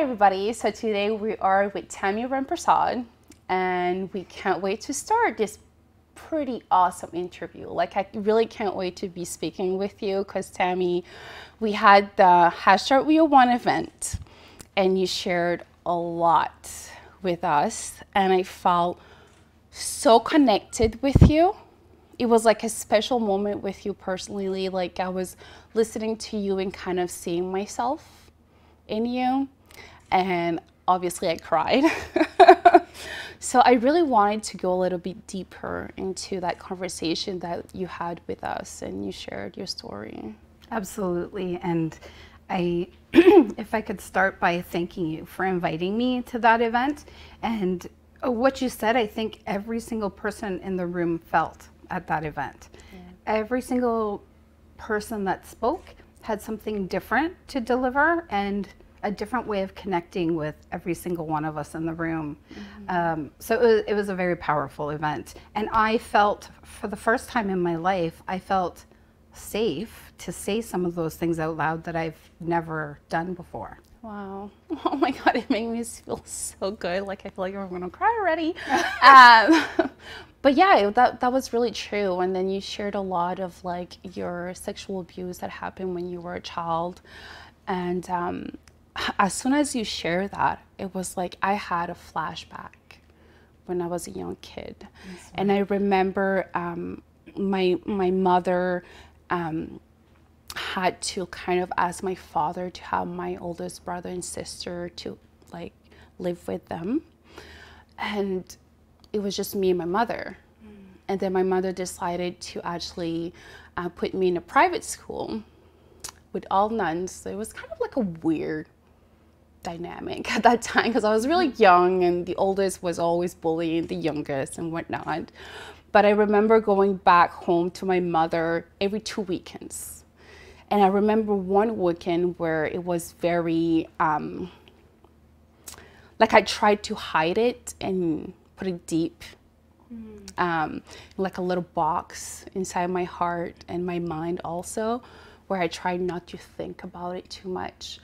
Everybody. So today we are with Tammy Rampersaud, and we can't wait to start this pretty awesome interview. Like, I really can't wait to be speaking with you because, Tammy, we had the Hashtag Wheel One event, and you shared a lot with us, and I felt so connected with you. It was like a special moment with you personally. Like, I was listening to you and kind of seeing myself in you. And obviously, I cried. so, I really wanted to go a little bit deeper into that conversation that you had with us and you shared your story. Absolutely. And I, if I could start by thanking you for inviting me to that event. And uh, what you said, I think every single person in the room felt at that event. Yeah. Every single person that spoke had something different to deliver and a different way of connecting with every single one of us in the room. Mm-hmm. Um, so it was, it was, a very powerful event. And I felt, for the first time in my life, I felt safe to say some of those things out loud that I've never done before. Wow. Oh my God, it made me feel so good. Like I feel like I'm gonna cry already. um, but yeah, that, that was really true. And then you shared a lot of like your sexual abuse that happened when you were a child. And um, as soon as you share that, it was like I had a flashback when I was a young kid, and I remember um, my my mother um, had to kind of ask my father to have my oldest brother and sister to like live with them, and it was just me and my mother. Mm. And then my mother decided to actually uh, put me in a private school with all nuns. So it was kind of like a weird dynamic at that time because I was really young and the oldest was always bullying the youngest and whatnot. But I remember going back home to my mother every two weekends. And I remember one weekend where it was very, um, like I tried to hide it and put it deep, mm. um, like a little box inside my heart and my mind also, where I tried not to think about it too much.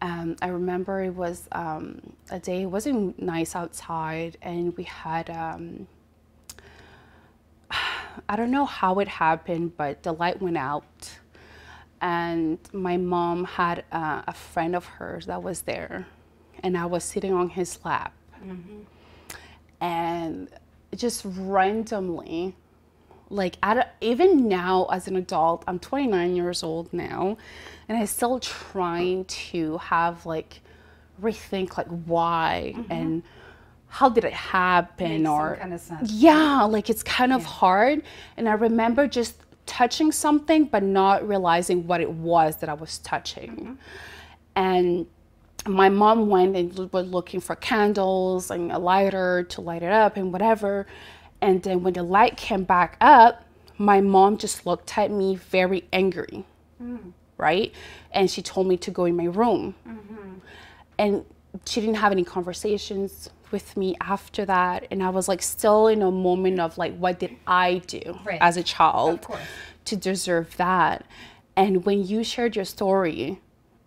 Um, I remember it was um, a day, it wasn't nice outside, and we had, um, I don't know how it happened, but the light went out. And my mom had uh, a friend of hers that was there, and I was sitting on his lap. Mm-hmm. And just randomly, like at even now as an adult, I'm 29 years old now, and I'm still trying to have like rethink like why mm-hmm. and how did it happen Makes or kind of yeah like it's kind of hard and i remember just touching something but not realizing what it was that i was touching mm-hmm. and my mom went and was looking for candles and a lighter to light it up and whatever and then when the light came back up my mom just looked at me very angry mm right? And she told me to go in my room. Mm-hmm. And she didn't have any conversations with me after that. And I was like still in a moment of like, what did I do right. as a child to deserve that? And when you shared your story,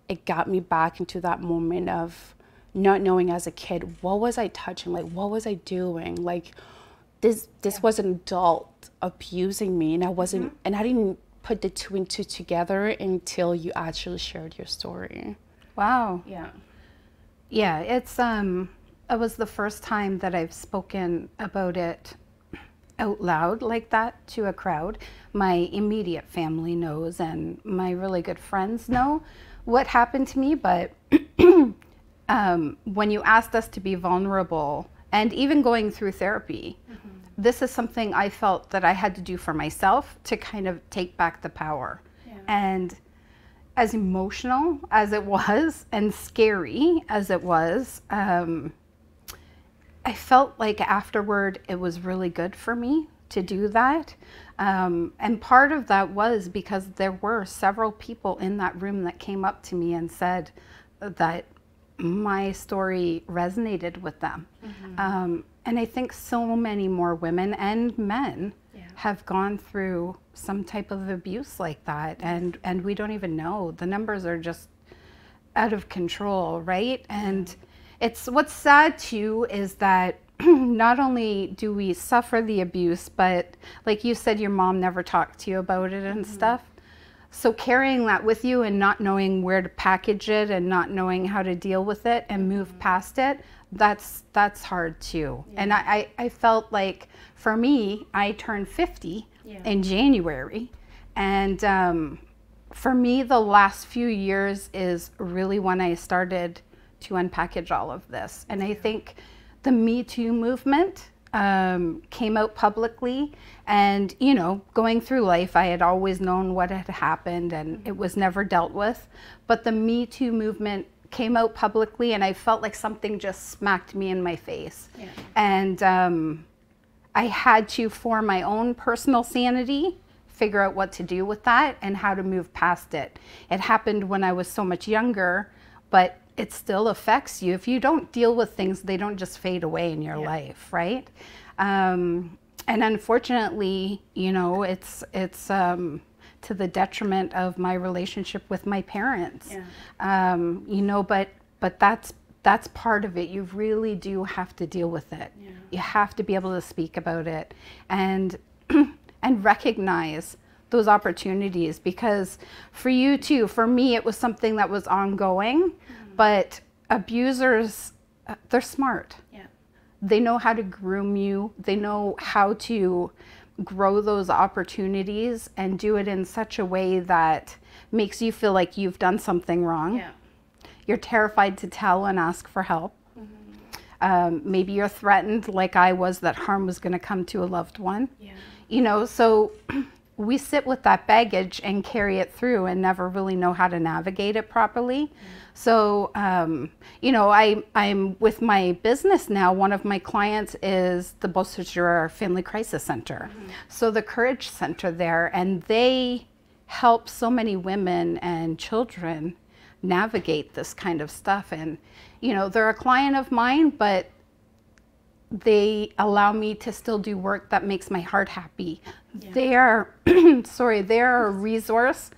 it got me back into that moment of not knowing as a kid what was I touching, like what was I doing, like this this yeah. was an adult abusing me, and I wasn't, mm-hmm. and I didn't put the two and two together until you actually shared your story. Wow. Yeah. Yeah, it's um it was the first time that I've spoken about it out loud like that to a crowd. My immediate family knows and my really good friends know what happened to me, but um, when you asked us to be vulnerable and even going through therapy, mm-hmm this is something I felt that I had to do for myself to kind of take back the power. Yeah. And as emotional as it was and scary as it was, um, I felt like afterward it was really good for me to do that. Um, and part of that was because there were several people in that room that came up to me and said that my story resonated with them. Mm-hmm. Um, and I think so many more women and men yeah. have gone through some type of abuse like that, and and we don't even know. The numbers are just out of control, right? And it's what's sad too is that not only do we suffer the abuse, but like you said, your mom never talked to you about it and mm-hmm. stuff. So carrying that with you and not knowing where to package it and not knowing how to deal with it and move mm-hmm. past it, that's that's hard too. Yeah. And I, I felt like for me, I turned 50 yeah. in January. And um, for me, the last few years is really when I started to unpackage all of this. And I think the Me Too movement um, came out publicly. And, you know, going through life, I had always known what had happened and it was never dealt with. But the Me Too movement came out publicly and I felt like something just smacked me in my face. Yeah. And um, I had to, for my own personal sanity, figure out what to do with that and how to move past it. It happened when I was so much younger, but it still affects you. If you don't deal with things, they don't just fade away in your yeah. life, right? Um, and unfortunately, you know, it's it's um, to the detriment of my relationship with my parents. Yeah. Um, you know, but but that's that's part of it. You really do have to deal with it. Yeah. You have to be able to speak about it and and recognize those opportunities because for you too, for me, it was something that was ongoing but abusers, uh, they're smart. They know how to groom you. They know how to grow those opportunities and do it in such a way that makes you feel like you've done something wrong. Yeah. You're terrified to tell and ask for help. Mm-hmm. Um, maybe you're threatened, like I was, that harm was going to come to a loved one. Yeah. You know, so we sit with that baggage and carry it through and never really know how to navigate it properly. Mm. So, um, you know, I, I'm with my business now. One of my clients is the Beausejour Family Crisis Center. Mm-hmm. So, the Courage Center there, and they help so many women and children navigate this kind of stuff. And, you know, they're a client of mine, but they allow me to still do work that makes my heart happy. Yeah. They are, sorry, they're a resource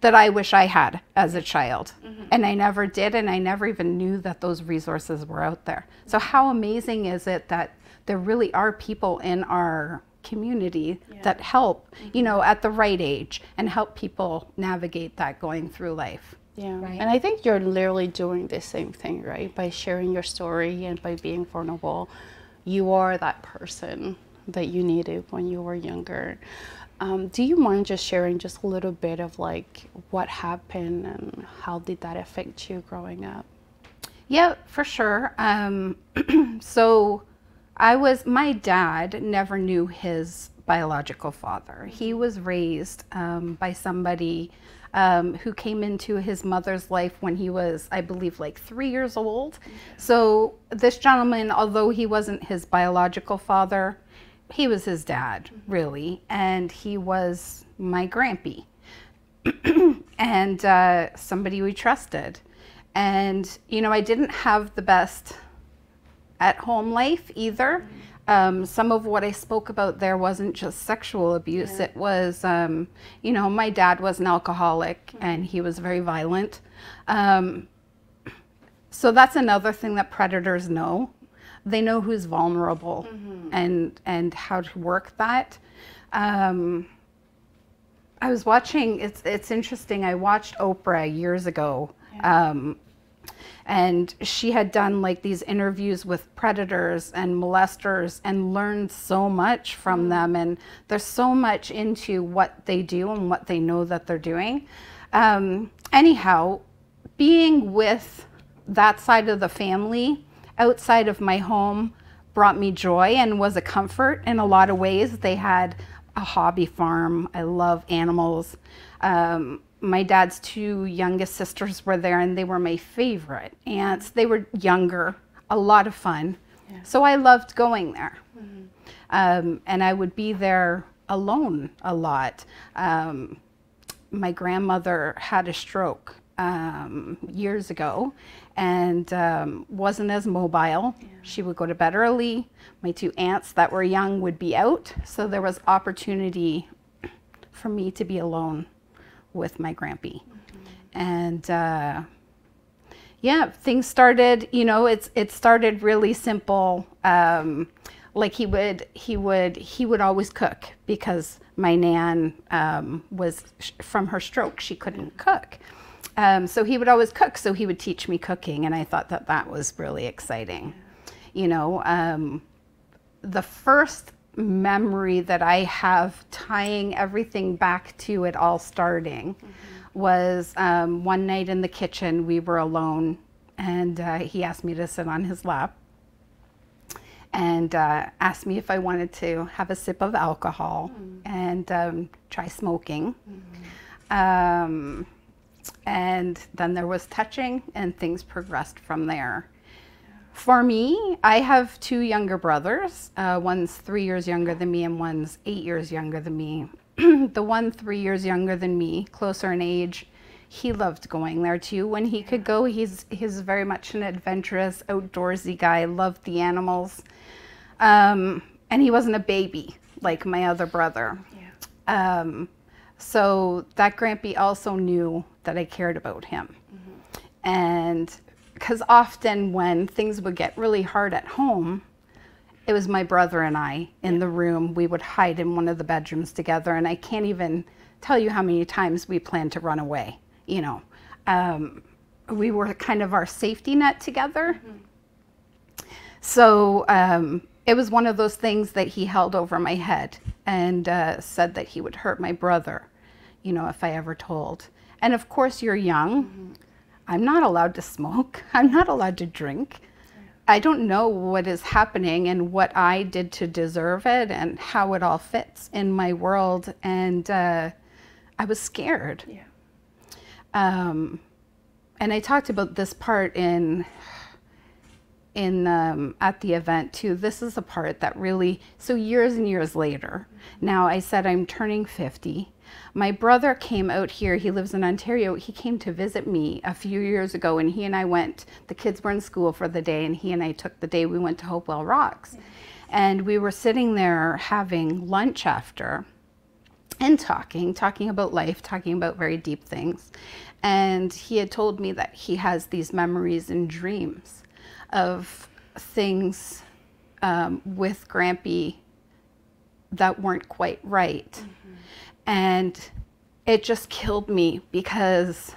that I wish I had as a child. Mm-hmm. And I never did, and I never even knew that those resources were out there. So, how amazing is it that there really are people in our community yeah. that help, mm-hmm. you know, at the right age and help people navigate that going through life. Yeah. Right? And I think you're literally doing the same thing, right? By sharing your story and by being vulnerable you are that person that you needed when you were younger. Um, do you mind just sharing just a little bit of like what happened and how did that affect you growing up? Yeah, for sure. Um, so I was, my dad never knew his biological father. He was raised um, by somebody um, who came into his mother's life when he was, I believe, like three years old. So this gentleman, although he wasn't his biological father, he was his dad, really, and he was my grampy, and uh, somebody we trusted. And you know, I didn't have the best at home life either. Um, some of what I spoke about there wasn't just sexual abuse. Yeah. It was, um, you know, my dad was an alcoholic mm-hmm. and he was very violent. Um, so that's another thing that predators know. They know who's vulnerable mm-hmm. and and how to work that. Um, I was watching. It's it's interesting. I watched Oprah years ago. Yeah. Um, and she had done like these interviews with predators and molesters and learned so much from mm. them. And there's so much into what they do and what they know that they're doing. Um, anyhow being with that side of the family outside of my home brought me joy and was a comfort in a lot of ways. They had a hobby farm. I love animals. Um, my dad's two youngest sisters were there and they were my favorite aunts. They were younger, a lot of fun. Yeah. So I loved going there. Mm-hmm. Um, and I would be there alone a lot. Um, my grandmother had a stroke um, years ago and um, wasn't as mobile. Yeah. She would go to bed early. My two aunts that were young would be out. So there was opportunity for me to be alone with my grampy. Mm-hmm. And uh, yeah, things started. You know, it's it started really simple. Um, like he would he would he would always cook because my nan um, was sh- from her stroke she couldn't cook um, so he would always cook so he would teach me cooking and i thought that that was really exciting you know um, the first memory that i have tying everything back to it all starting mm-hmm. was um, one night in the kitchen we were alone and uh, he asked me to sit on his lap and uh, asked me if I wanted to have a sip of alcohol mm. and um, try smoking. Mm. Um, and then there was touching, and things progressed from there. For me, I have two younger brothers. Uh, one's three years younger than me, and one's eight years younger than me. the one three years younger than me, closer in age, he loved going there too. When he could go, he's he's very much an adventurous, outdoorsy guy. Loved the animals. Um, and he wasn't a baby like my other brother. Yeah. Um, so that Grampy also knew that I cared about him. Mm-hmm. And because often when things would get really hard at home, it was my brother and I in the room. We would hide in one of the bedrooms together, and I can't even tell you how many times we planned to run away. You know, um, we were kind of our safety net together. Mm-hmm. So um, it was one of those things that he held over my head and uh, said that he would hurt my brother, you know, if I ever told. And of course, you're young. Mm-hmm. I'm not allowed to smoke. I'm not allowed to drink. I don't know what is happening and what I did to deserve it and how it all fits in my world. And uh, I was scared. Yeah. Um, and I talked about this part in in um, at the event too. This is a part that really so years and years later. Now I said I'm turning 50. My brother came out here. He lives in Ontario. He came to visit me a few years ago, and he and I went. The kids were in school for the day, and he and I took the day. We went to Hopewell Rocks, and we were sitting there having lunch after, and talking, talking about life, talking about very deep things. And he had told me that he has these memories and dreams of things um, with Grampy that weren't quite right. Mm-hmm. And it just killed me because,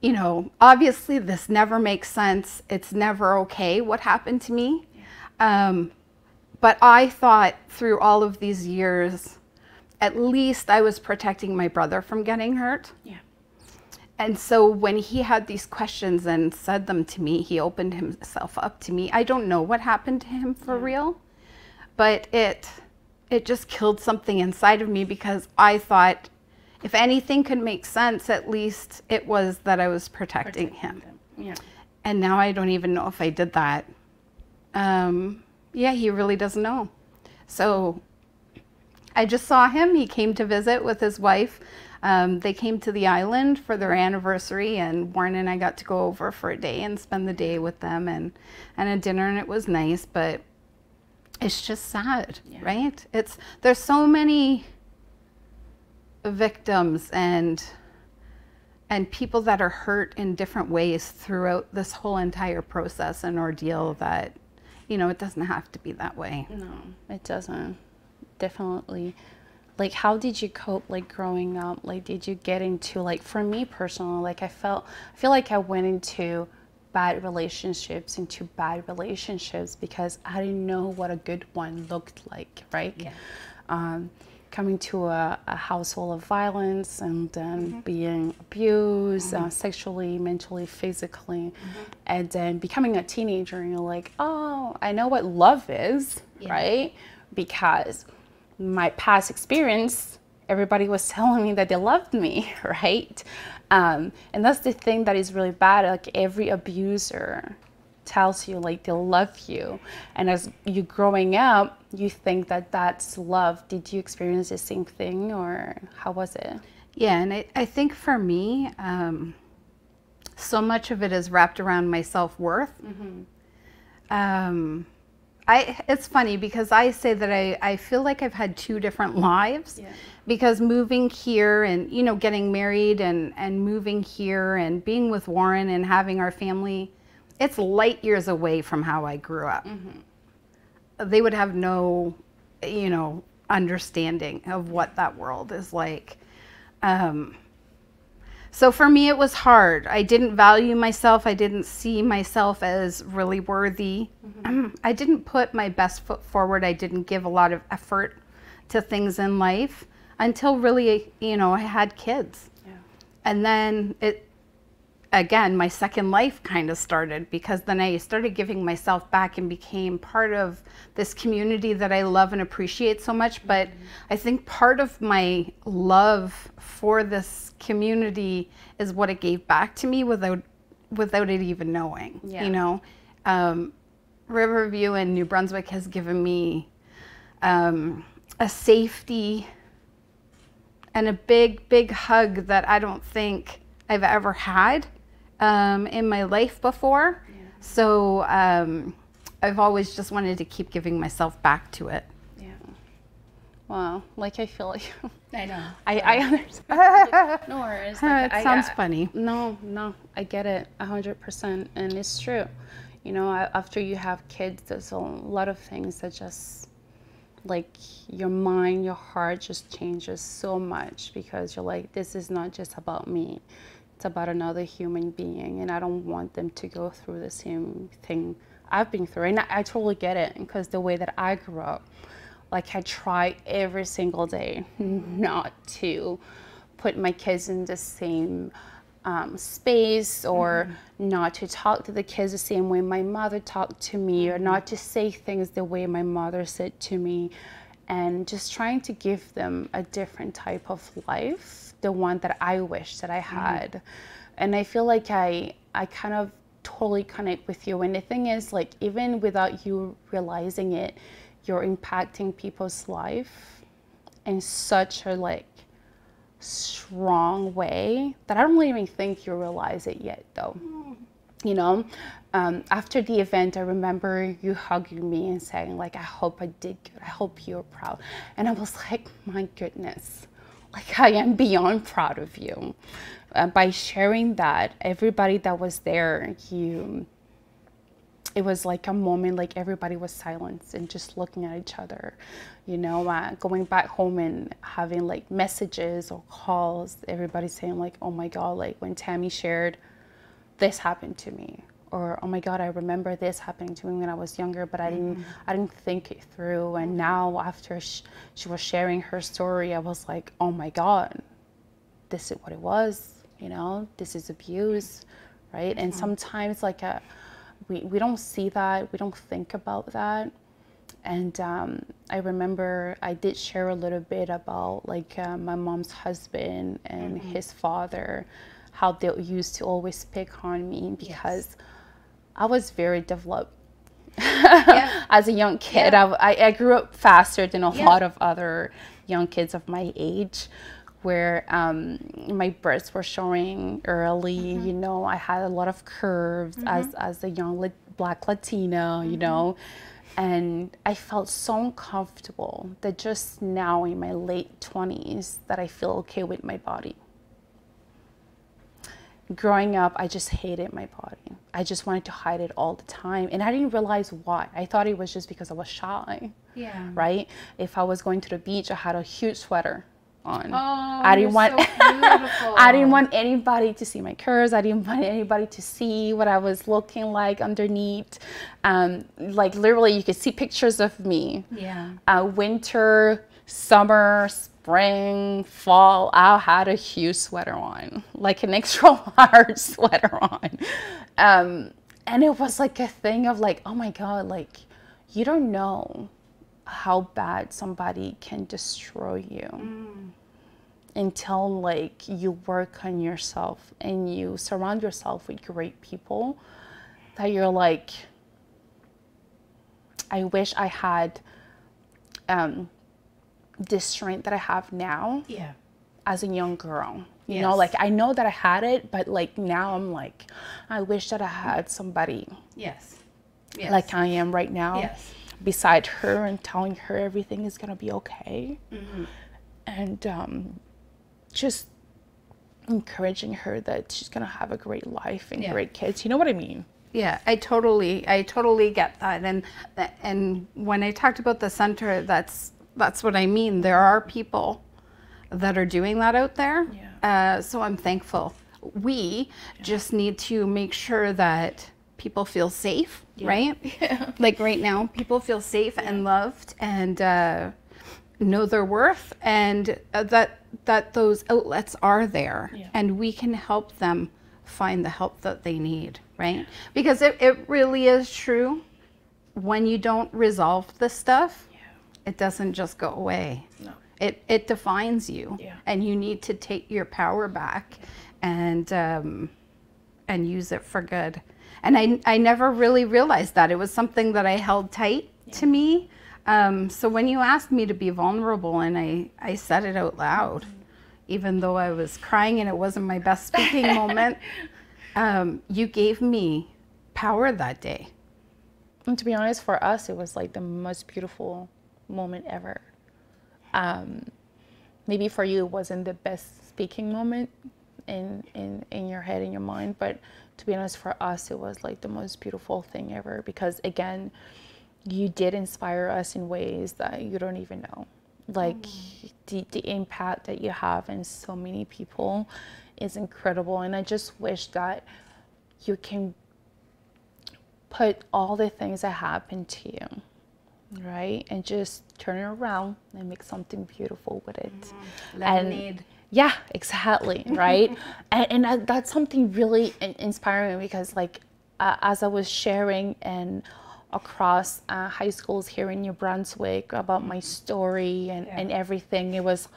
you know, obviously this never makes sense. It's never okay what happened to me. Yeah. Um, but I thought through all of these years, at least I was protecting my brother from getting hurt. Yeah. And so when he had these questions and said them to me, he opened himself up to me. I don't know what happened to him for yeah. real, but it it just killed something inside of me because I thought if anything could make sense, at least it was that I was protecting, protecting him. him. Yeah. And now I don't even know if I did that. Um, yeah, he really doesn't know. So I just saw him. He came to visit with his wife. Um, they came to the island for their anniversary, and Warren and I got to go over for a day and spend the day with them and, and a dinner, and it was nice, but it's just sad, yeah. right? It's there's so many victims and and people that are hurt in different ways throughout this whole entire process and ordeal that you know it doesn't have to be that way no it doesn't definitely like how did you cope like growing up like did you get into like for me personally like i felt i feel like i went into bad relationships into bad relationships because i didn't know what a good one looked like right yeah. um, coming to a, a, household of violence and then mm-hmm. being abused uh, mm-hmm. uh, sexually mentally physically mm-hmm. and then becoming a teenager and you're like oh i know what love is yeah. right because my past experience, everybody was telling me that they loved me, right? Um, and that's the thing that is really bad. Like every abuser tells you like they love you, and as you growing up, you think that that's love. Did you experience the same thing, or how was it? Yeah, and I, I think for me, um, so much of it is wrapped around my self worth. Mm-hmm. Um, I it's funny because I say that I, I feel like I've had two different lives. Yeah. Because moving here and you know getting married and and moving here and being with Warren and having our family, it's light years away from how I grew up. They would have no, you know, understanding of what that world is like. Um, so for me, it was hard. I didn't value myself. I didn't see myself as really worthy. Mm-hmm. I didn't put my best foot forward. I didn't give a lot of effort to things in life until really, you know, I had kids. Yeah. And then it, again, my second life kind of started because then I started giving myself back and became part of this community that I love and appreciate so much. But I think part of my love for this community is what it gave back to me without without it even knowing. Yeah. You know, um, Riverview and New Brunswick has given me um, a safety and a big, big hug that I don't think I've ever had um, in my life before. So um, I've always just wanted to keep giving myself back to it. Yeah. Wow. Like I feel like I know. I, I understand. no worries. it I- sounds I- funny. No, no, I get it a hundred percent, and it's true. You know, after you have kids, there's a lot of things that just like your mind, your heart just changes so much because you're like, this is not just about me. It's about another human being, and I don't want them to go through the same thing I've been through. And I, I totally get it because the way that I grew up, like I try every single day not to put my kids in the same um, space or not to talk to the kids the same way my mother talked to me or not to say things the way my mother said to me. And just trying to give them a different type of life the one that i wish that i had and i feel like i i kind of totally connect with you and the thing is like even without you realizing it you're impacting people's life in such a like strong way that I don't even think you realize it yet though. You know, um, after the event, I remember you hugging me and saying like, "I hope I did good. I hope you're proud." And I was like, "My goodness, like I am beyond proud of you." Uh, by sharing that, everybody that was there, you it was like a moment like everybody was silent and just looking at each other you know uh, going back home and having like messages or calls everybody saying like oh my god like when tammy shared this happened to me or oh my god i remember this happening to me when i was younger but i didn't i didn't think it through. And now after sh- she was sharing her story i was like oh my god this is what it was you know? This is abuse right? And sometimes like a we, we don't see that we don't think about that. And um, i remember i did share a little bit about like uh, my mom's husband and his father how they used to always pick on me because i was very developed. As a young kid I, I, I grew up faster than a lot of other young kids of my age where um, my breasts were showing early mm-hmm. you know i had a lot of curves mm-hmm. as, as a young la- black latina you mm-hmm. know? And i felt so uncomfortable that just now in my late 20s that i feel okay with my body growing up, I just hated my body. I just wanted to hide it all the time. And I didn't realize why. I thought it was just because I was shy, Yeah. right? If I was going to the beach, I had a huge sweater on. Oh, I didn't want so. I didn't want anybody to see my curves. I didn't want anybody to see what I was looking like underneath. Um, like literally, you could see pictures of me Yeah. uh, winter, summer, spring, fall, I had a huge sweater on, like an extra large sweater on. Um, and it was like a thing of like, oh my God, like, you don't know how bad somebody can destroy you until like you work on yourself and you surround yourself with great people that you're like i wish i had um, this strength that i have now Yeah. as a young girl you know like i know that i had it but like now i'm like i wish that i had somebody Yes. Yes. like i am right now Yes. beside her and telling her everything is gonna be okay, and um, just encouraging her that she's gonna have a great life and Yeah. great kids. You know what I mean? Yeah, I totally, I totally get that, and and when I talked about the center, that's that's what I mean. There are people that are doing that out there, uh, so I'm thankful. We just need to make sure that people feel safe, right? Yeah. Like right now, people feel safe and loved, and uh, know their worth, and uh, that that those outlets are there, Yeah. and we can help them find the help that they need, right? Because it, it really is true. When you don't resolve the stuff, it doesn't just go away. No. It, it defines you. Yeah. And you need to take your power back and, um, and use it for good. And I, I never really realized that. It was something that I held tight to me. Um, so when you asked me to be vulnerable and I, I said it out loud, even though I was crying and it wasn't my best speaking moment, um, you gave me power that day. And to be honest, for us, it was like the most beautiful moment ever. Um, maybe for you, it wasn't the best speaking moment in, in, in your head, in your mind, but to be honest, for us, it was like the most beautiful thing ever because, again, you did inspire us in ways that you don't even know. Like the, the impact that you have in so many people is incredible. And I just wish that you can put all the things that happened to you, right? And just turn it around and make something beautiful with it. Lemonade. Yeah, exactly, right? and and that, that's something really inspiring because, like, uh, as I was sharing and across uh, high schools here in New Brunswick about my story and, and everything, it was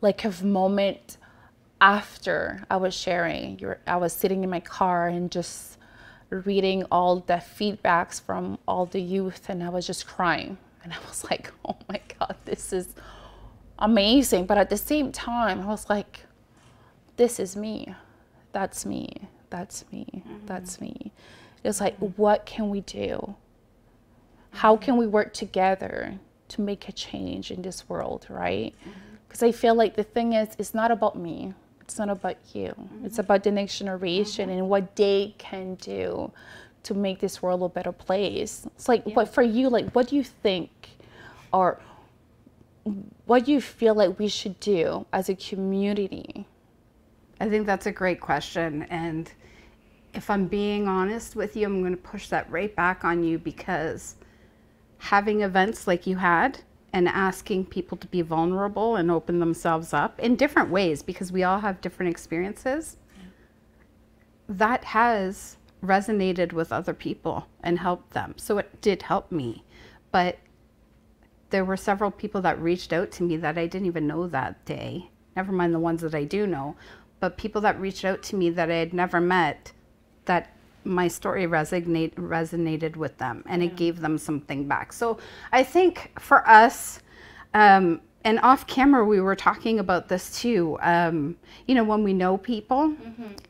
like a moment after I was sharing. You're, I was sitting in my car and just reading all the feedbacks from all the youth, and I was just crying. And I was like, oh my God, this is amazing. But at the same time, I was like, this is me. That's me. That's me. That's mm-hmm. me. It's like, what can we do? How mm-hmm. can we work together to make a change in this world, right? Mm-hmm. Because I feel like the thing is, it's not about me. It's not about you. It's about the next generation uh-huh. and what they can do to make this world a better place. It's like, but for you, like, what do you think, or what do you feel like we should do as a community? I think that's a great question. And if I'm being honest with you, I'm going to push that right back on you because having events like you had and asking people to be vulnerable and open themselves up in different ways because we all have different experiences, that has resonated with other people and helped them. So it did help me. But there were several people that reached out to me that I didn't even know that day. Never mind the ones that I do know, but people that reached out to me that I had never met that my story resonate, resonated with them and it gave them something back. So I think for us, um, and off camera, we were talking about this too. Um, you know, when we know people,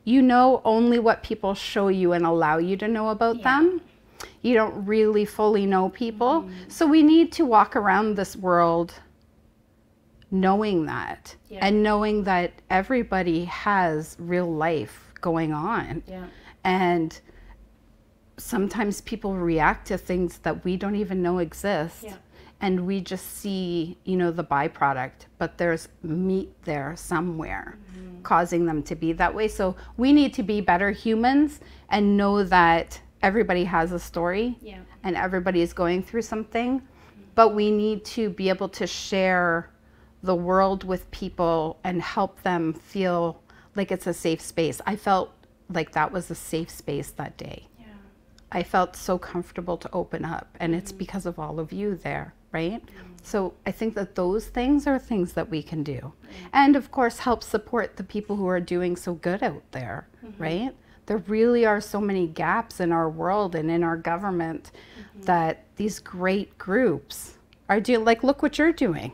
you know only what people show you and allow you to know about them. You don't really fully know people. So we need to walk around this world knowing that and knowing that everybody has real life going on. Yeah. And sometimes people react to things that we don't even know exist. Yeah. And we just see, you know, the byproduct, but there's meat there somewhere mm-hmm. causing them to be that way. So we need to be better humans and know that everybody has a story Yeah. and everybody is going through something. But we need to be able to share the world with people and help them feel like it's a safe space. I felt like that was a safe space that day. Yeah. I felt so comfortable to open up, and it's mm-hmm. because of all of you there, right? So I think that those things are things that we can do. And of course, help support the people who are doing so good out there, mm-hmm. right? There really are so many gaps in our world and in our government mm-hmm. that these great groups are doing. Like, look what you're doing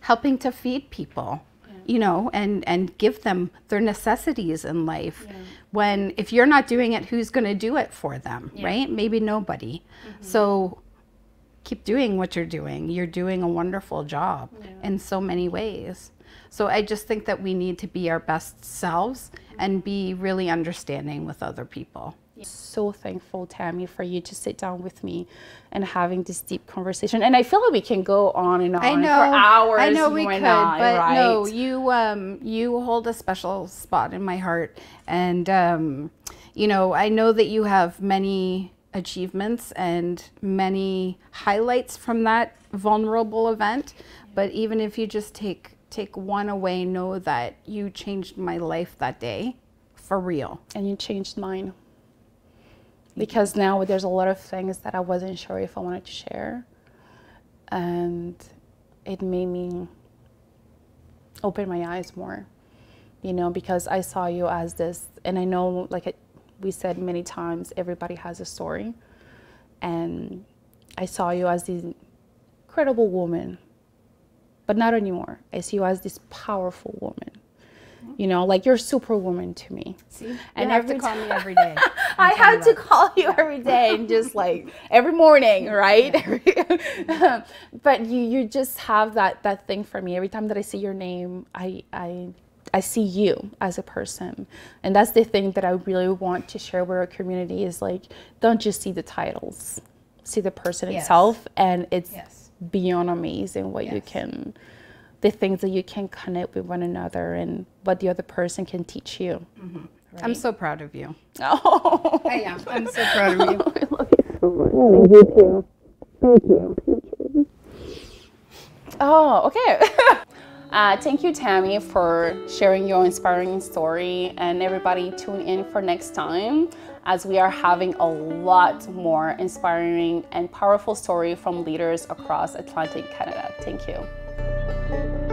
helping to feed people you know and and give them their necessities in life when if you're not doing it who's going to do it for them right maybe nobody mm-hmm. so keep doing what you're doing. You're doing a wonderful job yeah. in so many ways. So I just think that we need to be our best selves and be really understanding with other people. So thankful, Tammy, for you to sit down with me and having this deep conversation. And I feel like we can go on and on I know, for hours. I know we could, but right? no, you um, you hold a special spot in my heart, and um, you know I know that you have many achievements and many highlights from that vulnerable event. But even if you just take take one away, know that you changed my life that day for real. And you changed mine. Because now there's a lot of things that I wasn't sure if I wanted to share. And it made me open my eyes more, you know, because I saw you as this, and I know, like we said many times, everybody has a story. And I saw you as this incredible woman but not anymore. I see you as this powerful woman. Mm-hmm. You know, like you're superwoman to me. See, you and have to call me every day. I have to call you every day and just like every morning, right? Yeah. but you you just have that that thing for me. Every time that I see your name, I I I see you as a person. And that's the thing that I really want to share with our community is like don't just see the titles. See the person yes. itself and it's yes beyond amazing what yes. you can the things that you can connect with one another and what the other person can teach you mm-hmm. right? i'm so proud of you oh i am i'm so proud of you i love you so much oh, thank you too thank you thank you oh okay Uh, thank you, Tammy, for sharing your inspiring story, and everybody tune in for next time as we are having a lot more inspiring and powerful story from leaders across Atlantic Canada. Thank you.